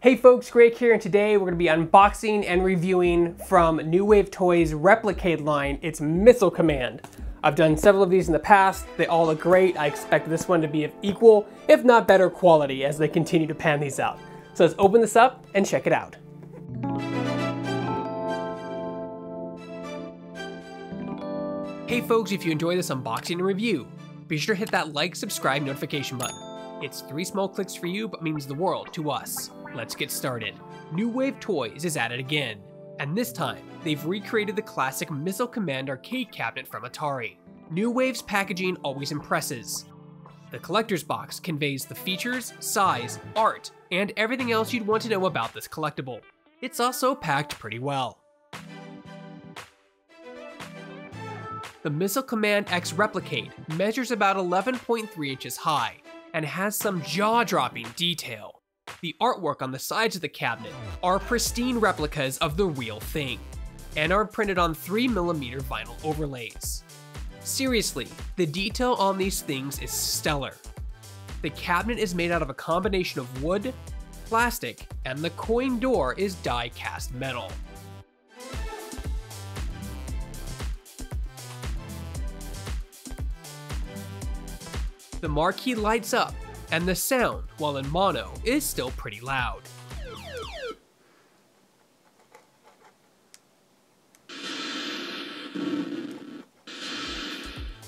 Hey folks, Greg here, and today we're going to be unboxing and reviewing from New Wave Toys Replicade line, its Missile Command. I've done several of these in the past, they all look great, I expect this one to be of equal, if not better quality as they continue to pan these out. So let's open this up and check it out. Hey folks, if you enjoy this unboxing and review, be sure to hit that like, subscribe, notification button. It's three small clicks for you, but means the world to us. Let's get started. New Wave Toys is at it again, and this time, they've recreated the classic Missile Command arcade cabinet from Atari. New Wave's packaging always impresses. The collector's box conveys the features, size, art, and everything else you'd want to know about this collectible. It's also packed pretty well. The Missile Command X Replicade measures about 11.3 inches high and has some jaw-dropping detail. The artwork on the sides of the cabinet are pristine replicas of the real thing, and are printed on 3mm vinyl overlays. Seriously, the detail on these things is stellar. The cabinet is made out of a combination of wood, plastic, and the coin door is die cast metal. The marquee lights up and the sound, while in mono, is still pretty loud.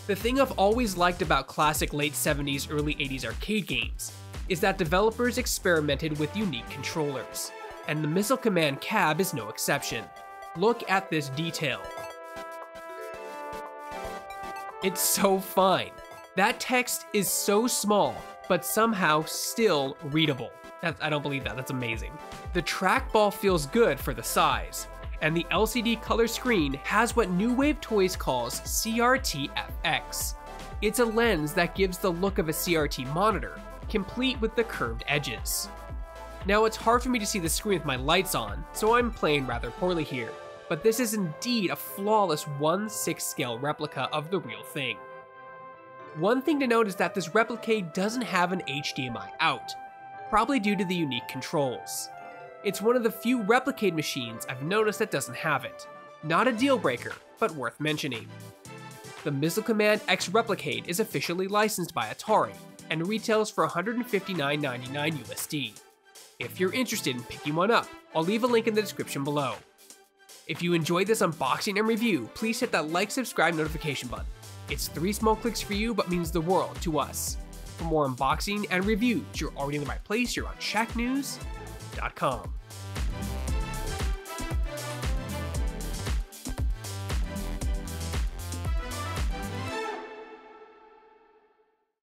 The thing I've always liked about classic late 70s, early 80s arcade games is that developers experimented with unique controllers, and the Missile Command cab is no exception. Look at this detail. It's so fine. That text is so small but somehow still readable. I don't believe that, that's amazing. The trackball feels good for the size, and the LCD color screen has what New Wave Toys calls CRT-FX. It's a lens that gives the look of a CRT monitor, complete with the curved edges. Now it's hard for me to see the screen with my lights on, so I'm playing rather poorly here, but this is indeed a flawless 1-6 scale replica of the real thing. One thing to note is that this Replicade doesn't have an HDMI out, probably due to the unique controls. It's one of the few Replicade machines I've noticed that doesn't have it. Not a deal breaker, but worth mentioning. The Missile Command X Replicade is officially licensed by Atari and retails for $159.99 USD. If you're interested in picking one up, I'll leave a link in the description below. If you enjoyed this unboxing and review, please hit that like, subscribe, notification button. It's three small clicks for you, but means the world to us. For more unboxing and reviews, you're already in the right place. You're on shacknews.com.